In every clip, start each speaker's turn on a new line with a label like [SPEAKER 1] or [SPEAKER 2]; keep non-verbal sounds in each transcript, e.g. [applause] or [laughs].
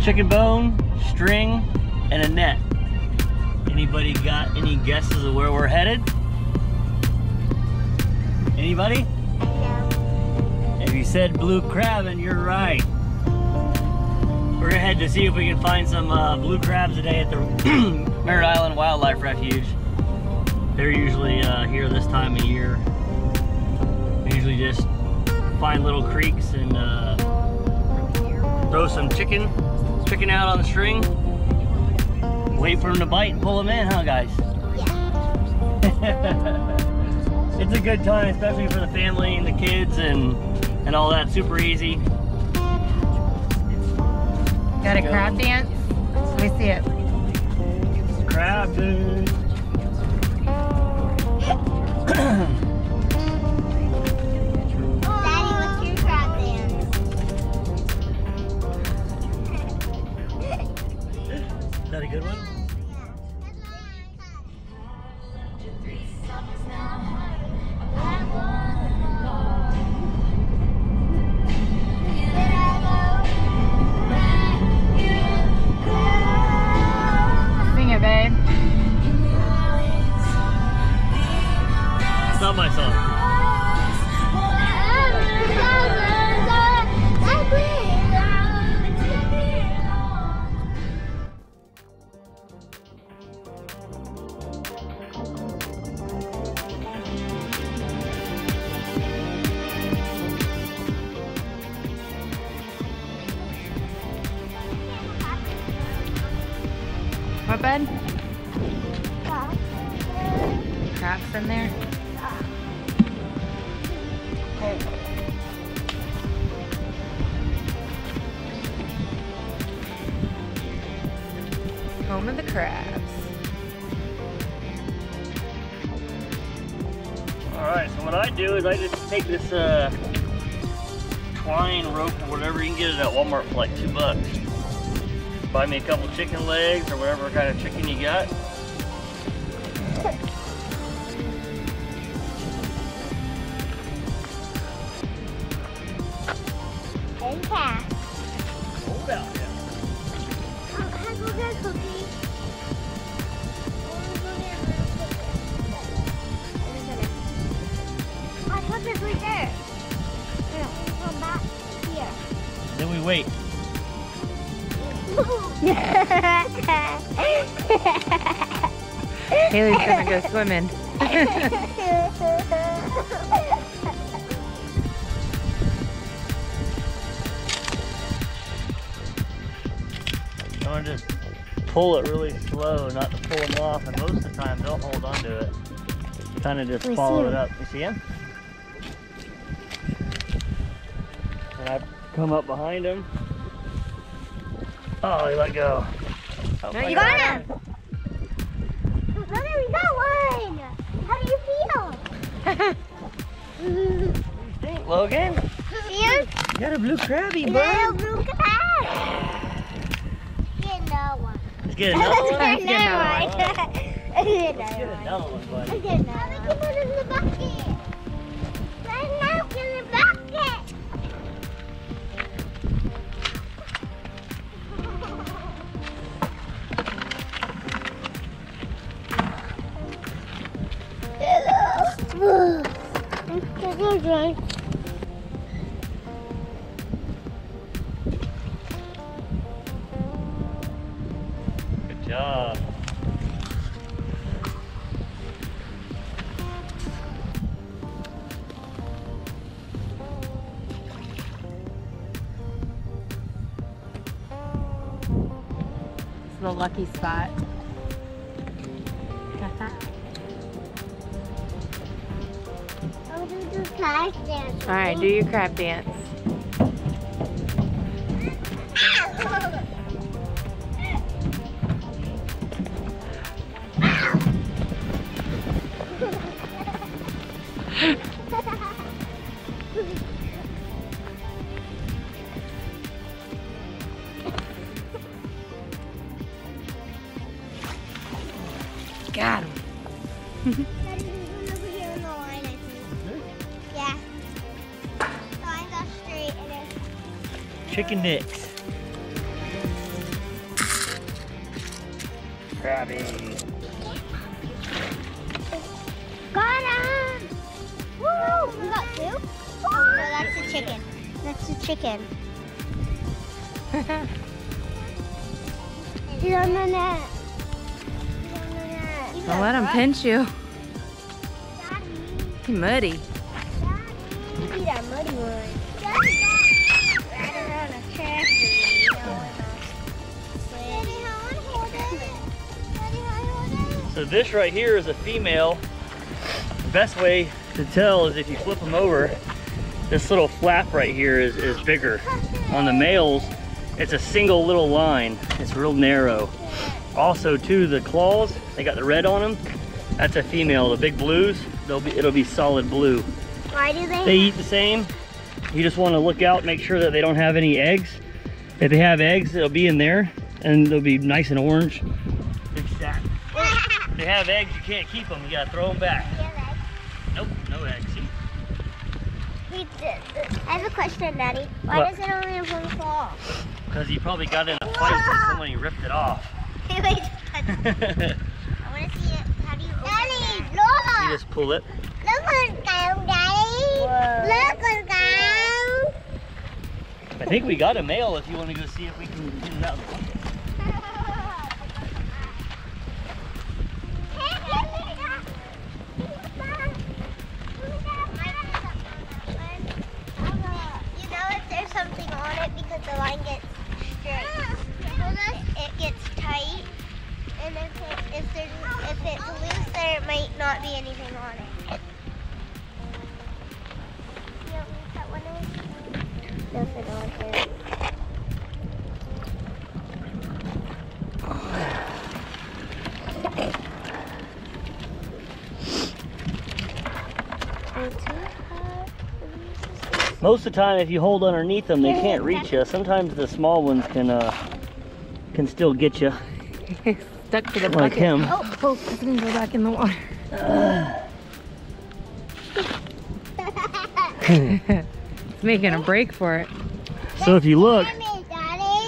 [SPEAKER 1] chicken bone, string, and a net. Anybody got any guesses of where we're headed? Anybody? If you said blue crab, and you're right. We're gonna head to see if we can find some uh, blue crabs today at the [clears throat] Merritt Island Wildlife Refuge. They're usually uh, here this time of year. We usually just find little creeks and uh, throw some chicken, chicken out on the string. Wait for them to bite and pull them in, huh guys?
[SPEAKER 2] Yeah. [laughs]
[SPEAKER 1] it's a good time, especially for the family and the kids and and all that. Super easy.
[SPEAKER 2] Got a crab dance? Let me see it.
[SPEAKER 1] Crab dude. [clears throat] good one?
[SPEAKER 2] What, bud? Crabs in there? Home of the crabs.
[SPEAKER 1] All right, so what I do is I just take this uh, twine rope or whatever, you can get it at Walmart for like two bucks. Buy me a couple chicken legs or whatever kind of chicken you got. Hold out.
[SPEAKER 3] Right there. Here, come back here.
[SPEAKER 1] Then we wait. [laughs]
[SPEAKER 2] Haley's gonna go swimming.
[SPEAKER 1] I want to just pull it really slow, not to pull them off, and most of the time they'll hold on to it. Kind of just
[SPEAKER 3] We
[SPEAKER 1] follow it up. You see him? And I come up behind him. Oh, he let go. Oh,
[SPEAKER 2] No, you got
[SPEAKER 3] him. Mother, we got one. How do you feel?
[SPEAKER 1] Think, [laughs] Logan.
[SPEAKER 3] See him?
[SPEAKER 1] You got a blue crabby,
[SPEAKER 3] Little blue crab. Get another one.
[SPEAKER 1] Let's get another [laughs] one.
[SPEAKER 3] Let's get another one.
[SPEAKER 1] Let's
[SPEAKER 3] Get another one.
[SPEAKER 1] another one, buddy.
[SPEAKER 3] Let's get another one. The
[SPEAKER 2] lucky spot.
[SPEAKER 3] Gonna oh, do dance.
[SPEAKER 2] All right, do your crab dance. [laughs] [laughs]
[SPEAKER 3] Yeah. [laughs]
[SPEAKER 1] Chicken necks. Crabby.
[SPEAKER 3] Got him! Woo! We got two? Oh, no, that's the chicken. That's the chicken. [laughs] He's on the net.
[SPEAKER 2] Don't let him pinch you.
[SPEAKER 3] Daddy.
[SPEAKER 2] Muddy.
[SPEAKER 3] Muddy?
[SPEAKER 1] So this right here is a female. The best way to tell is if you flip them over, this little flap right here is, is bigger. On the males, it's a single little line. It's real narrow. Also too, the claws, they got the red on them. That's a female. The big blues, they'll be, it'll be solid blue.
[SPEAKER 3] Why do they?
[SPEAKER 1] They eat the same. You just want to look out, make sure that they don't have any eggs. If they have eggs, it'll be in there and they'll be nice and orange. [laughs] If they have eggs, you can't keep them. You gotta throw them back. Nope, no eggs. See?
[SPEAKER 3] Wait, th- th- I have a question, Daddy. Why
[SPEAKER 1] What?
[SPEAKER 3] does it only have one claw?
[SPEAKER 1] Because he probably got in a fight with somebody and ripped it off. [laughs]
[SPEAKER 3] Wait, wait, touch it.
[SPEAKER 1] you [laughs]
[SPEAKER 3] I want to see it. How do you Daddy, that? look!
[SPEAKER 1] just pull it.
[SPEAKER 3] Look what's down, Daddy. Look what's down.
[SPEAKER 1] I think we got a male if you want to go see if we can get it out. of the bucket.
[SPEAKER 3] You know if there's something on it because the line gets straight. It gets tight. And if, it, if, there's, if it's loose, there might not be anything on it. You want me to cut one in? No, for no one
[SPEAKER 1] Most of the time, if you hold underneath them, they can't reach you. Sometimes the small ones can uh, can still get you, [laughs]
[SPEAKER 2] Stuck to the
[SPEAKER 1] like
[SPEAKER 2] bucket.
[SPEAKER 1] him.
[SPEAKER 2] Oh, oh, it's gonna go back in the water. It's making a break for it.
[SPEAKER 1] So if you look,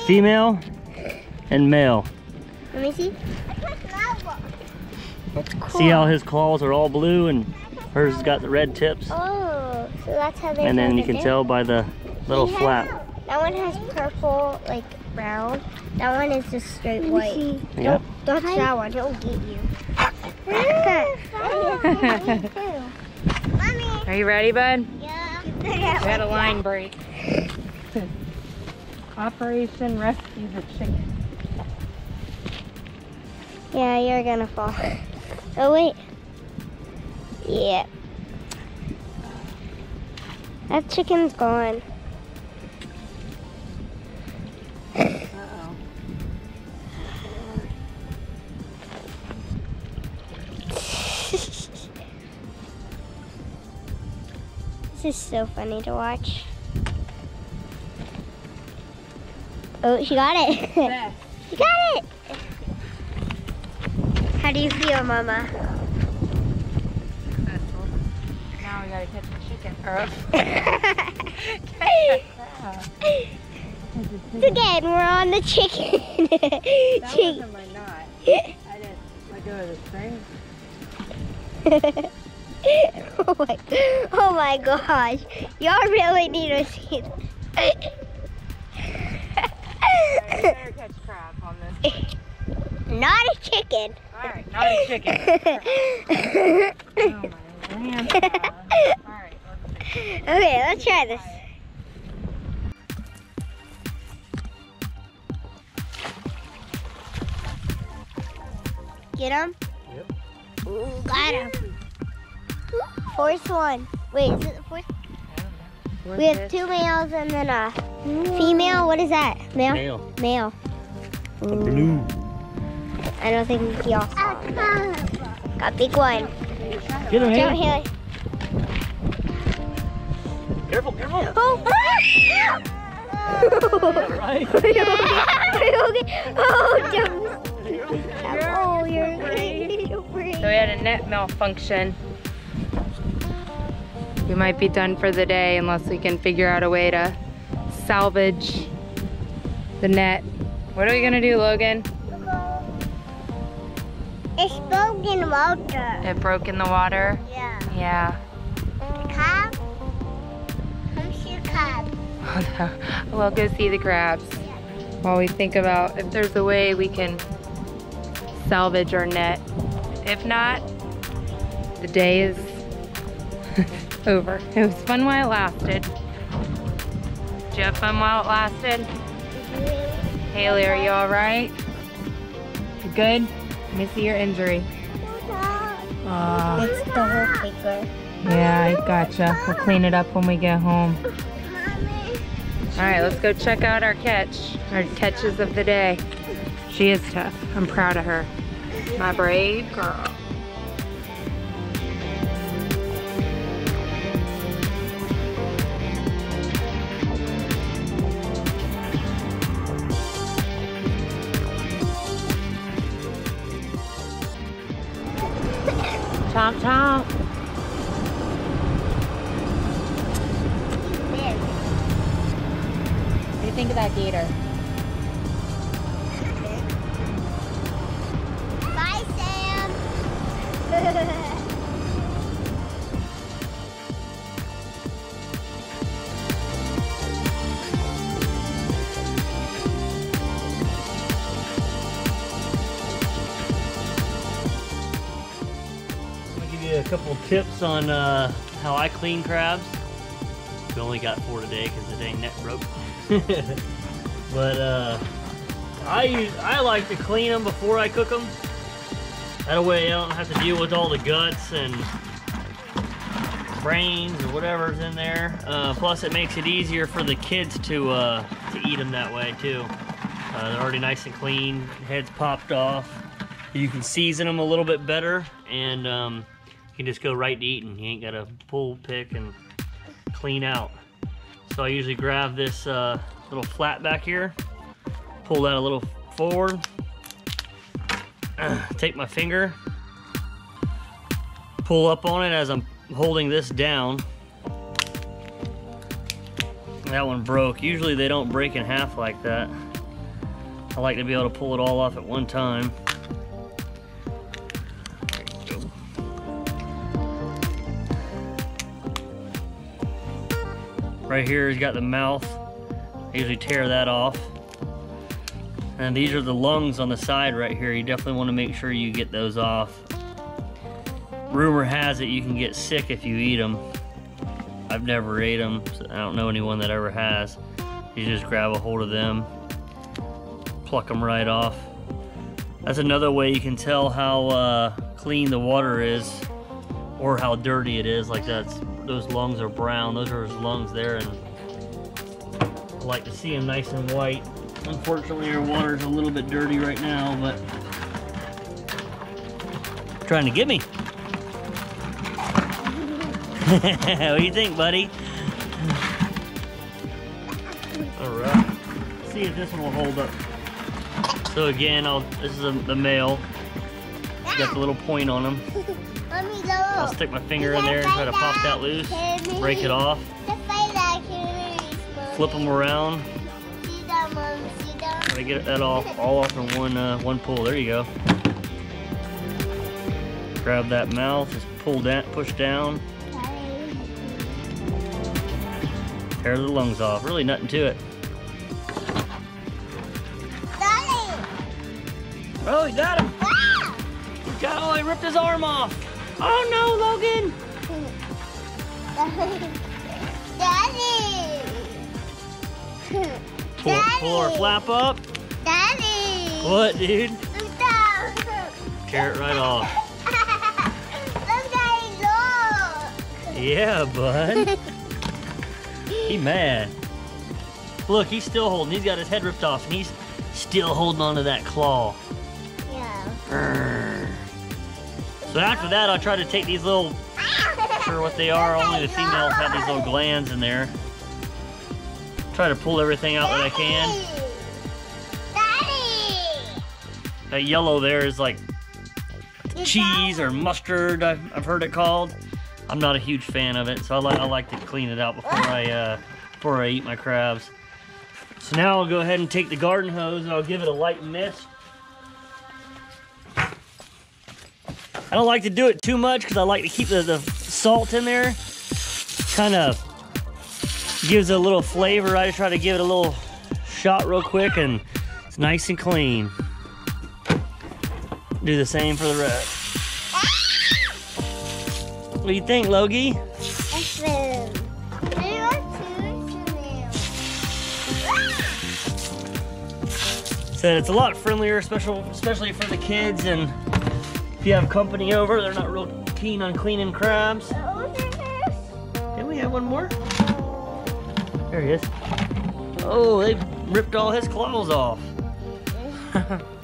[SPEAKER 1] female and male.
[SPEAKER 3] Let me see. That's cool.
[SPEAKER 1] See how his claws are all blue and hers has got the red tips?
[SPEAKER 3] Oh, so that's how they.
[SPEAKER 1] And then you can tell by the little
[SPEAKER 3] has-
[SPEAKER 1] flap.
[SPEAKER 3] That one has purple, like brown. That one is just straight white.
[SPEAKER 1] Yep.
[SPEAKER 3] Don't touch that one; it'll get you. [laughs] [laughs]
[SPEAKER 2] Are you ready, bud?
[SPEAKER 3] Yeah.
[SPEAKER 2] We had a line break. Operation Rescue the Chicken.
[SPEAKER 3] Yeah, you're gonna fall. Oh wait. Yeah. That chicken's gone. This is so funny to watch. Oh, she got it. [laughs] she got it. How do you feel, Mama?
[SPEAKER 2] Now we gotta catch the chicken. [laughs] Or
[SPEAKER 3] It's Again, we're on the chicken. [laughs]
[SPEAKER 2] That
[SPEAKER 3] Chick-
[SPEAKER 2] wasn't my knot. I didn't let go of the string. [laughs]
[SPEAKER 3] oh my, oh my gosh. Y'all really need to see this.
[SPEAKER 2] Alright, we better catch crab on this.
[SPEAKER 3] Not a chicken.
[SPEAKER 2] Alright, not a chicken. [laughs] Oh my. Alright, let's.
[SPEAKER 3] Okay, let's try this. Get him?
[SPEAKER 1] Yep.
[SPEAKER 3] Ooh, got him. Fourth one. Wait, is it the fourth? We have two males and then a female. What is that? Male?
[SPEAKER 1] Male.
[SPEAKER 3] Male.
[SPEAKER 1] A blue.
[SPEAKER 3] I don't think he also uh, got big one.
[SPEAKER 1] Get him,
[SPEAKER 3] Don't
[SPEAKER 1] Haley.
[SPEAKER 3] Haley.
[SPEAKER 1] Careful, careful.
[SPEAKER 3] Oh! [laughs]
[SPEAKER 1] Right. [laughs]
[SPEAKER 3] Are you okay? Oh, don't. Oh, you're you're brave.
[SPEAKER 2] So we had a net malfunction. We might be done for the day unless we can figure out a way to salvage the net. What are we gonna do, Logan?
[SPEAKER 3] It's broken water.
[SPEAKER 2] It broke in the water?
[SPEAKER 3] Yeah.
[SPEAKER 2] Yeah.
[SPEAKER 3] Crab? Come see crab. [laughs]
[SPEAKER 2] we'll go see the crabs while we think about if there's a way we can salvage our net. If not, the day is over. It was fun while it lasted. Did you have fun while it lasted? Haley, are you all right? You good? Let me see your injury.
[SPEAKER 3] It's the whole paper.
[SPEAKER 2] Yeah, I gotcha. We'll clean it up when we get home. All right, let's go check out our catch, our catches of the day. She is tough. I'm proud of her. My brave girl. Chomp chomp. What do you think of that gator?
[SPEAKER 1] A couple tips on uh, how I clean crabs. We only got four today because the dang net broke. [laughs] but uh, I use, I like to clean them before I cook them. That way I don't have to deal with all the guts and brains or whatever's in there. Uh, plus, it makes it easier for the kids to uh, to eat them that way too. Uh, they're already nice and clean, heads popped off. You can season them a little bit better, and um, can just go right to eating. You ain't got to pull, pick, and clean out. So I usually grab this uh, little flat back here, pull that a little forward, [clears throat] take my finger, pull up on it as I'm holding this down. That one broke. Usually they don't break in half like that. I like to be able to pull it all off at one time. Right here, he's got the mouth. I usually tear that off. And these are the lungs on the side right here. You definitely want to make sure you get those off. Rumor has it you can get sick if you eat them. I've never ate them. So I don't know anyone that ever has. You just grab a hold of them, pluck them right off. That's another way you can tell how uh, clean the water is or how dirty it is. Like that's those lungs are brown. Those are his lungs there, and I like to see them nice and white. Unfortunately, our water's a little bit dirty right now, but trying to get me. [laughs] what do you think, buddy? All right. See if this one will hold up. So again, I'll. This is a, the male. It's got the little point on him. [laughs] I'll stick my finger in there and try to pop that loose, break it off, flip them around,
[SPEAKER 3] See that, Mom? See that?
[SPEAKER 1] try to get that off, all off in one uh, one pull. There you go. Grab that mouth, just pull down, push down, tear the lungs off. Really nothing to it. Oh, he got him.
[SPEAKER 3] Ah!
[SPEAKER 1] He got. Oh, he ripped his arm off. Oh no, Logan.
[SPEAKER 3] Daddy!
[SPEAKER 1] Pull, pull our flap up.
[SPEAKER 3] Daddy!
[SPEAKER 1] What, dude? Tear it right off. [laughs]
[SPEAKER 3] Look,
[SPEAKER 1] Yeah, bud. he mad. Look, he's still holding. He's got his head ripped off, and he's still holding onto that claw.
[SPEAKER 3] Yeah.
[SPEAKER 1] Grr. So after that, I'll try to take these little, [laughs] sure what they are. Only the females have these little glands in there. Try to pull everything out that I can. That yellow there is like cheese or mustard. I've, I've heard it called. I'm not a huge fan of it, so I like I like to clean it out before I uh, before I eat my crabs. So now I'll go ahead and take the garden hose and I'll give it a light mist. I don't like to do it too much because I like to keep the, the salt in there. Kind of gives it a little flavor. I just try to give it a little shot real quick and it's nice and clean. Do the same for the rest. What do you think, Logie? Said it's a lot friendlier, special, especially for the kids and if you have company over, they're not real keen on cleaning crabs.
[SPEAKER 3] Oh,
[SPEAKER 1] Did we have one more? There he is. Oh, they ripped all his claws off. [laughs]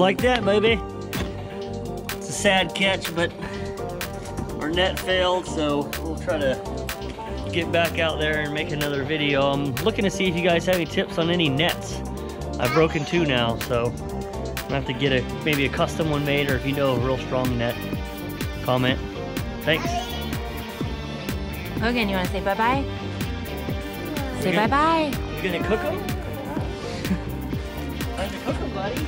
[SPEAKER 1] like that, baby. It's a sad catch, but our net failed, so we'll try to get back out there and make another video. I'm looking to see if you guys have any tips on any nets. I've broken two now, so I'm gonna have to get a maybe a custom one made, or if you know a real strong net, comment. Thanks.
[SPEAKER 2] Logan, you want to say bye-bye? Say bye-bye.
[SPEAKER 1] You gonna cook them? Time to cook them, buddy.